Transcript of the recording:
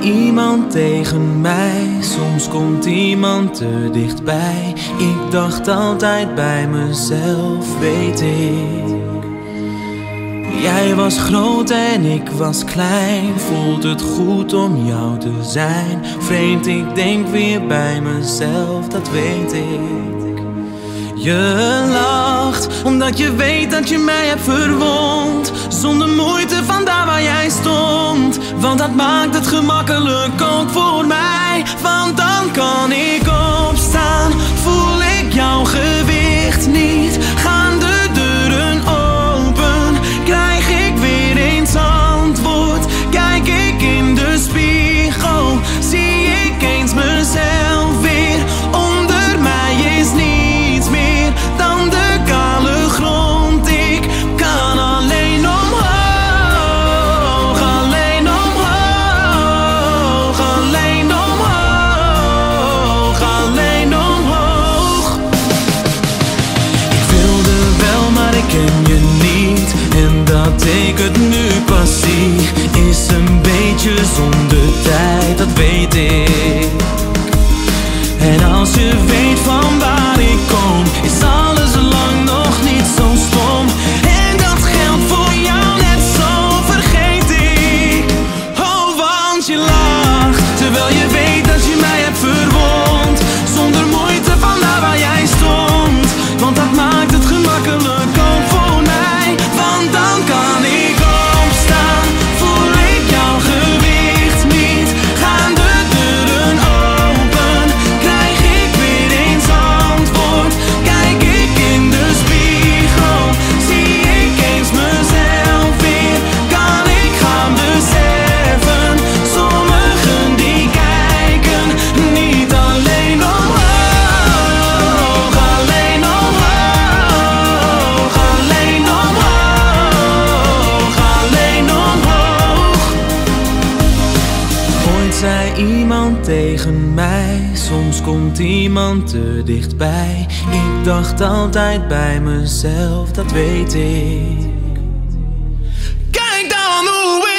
iemand tegen mij, soms komt iemand te dichtbij. Ik dacht altijd bij mezelf, weet ik. Jij was groot en ik was klein, voelt het goed om jou te zijn. Vreemd, ik denk weer bij mezelf, dat weet ik. Je lacht, omdat je weet dat je mij hebt verwond, zonder want dat maakt het gemakkelijk ook voor mij, want dan kan give iemand tegen mij, soms komt iemand te dichtbij. Ik dacht altijd bij mezelf, dat weet ik. Kijk dan hoe ik.